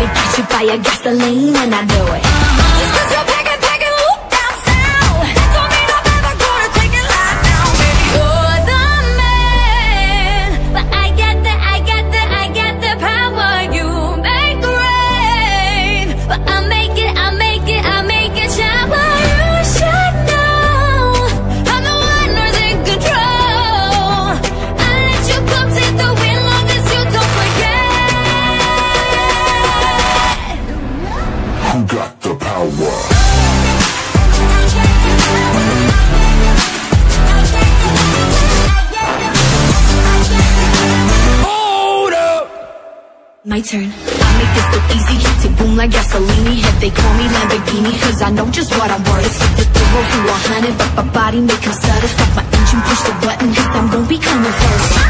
Baby, catch you fire gasoline and I do it. got the power. Hold up! My turn. I make this look easy. Hit to boom like gasoline If they call me Lamborghini Cause I know just what I'm worth. Hit the road to 100 But my body make them stutter. Stop my engine, push the button Cause I'm gonna be coming first.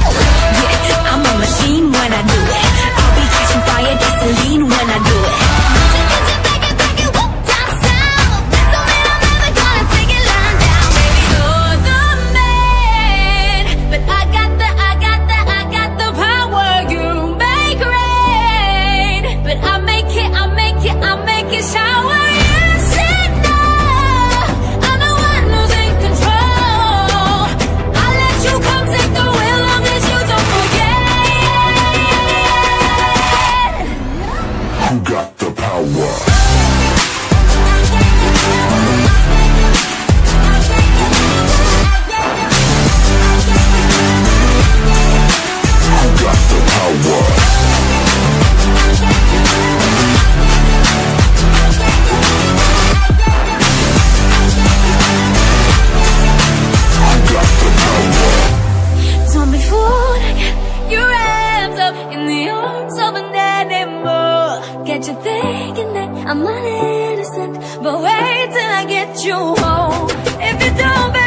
in the arms of an animal. Get you thinking that I'm not innocent, but wait till I get you home. If you don't.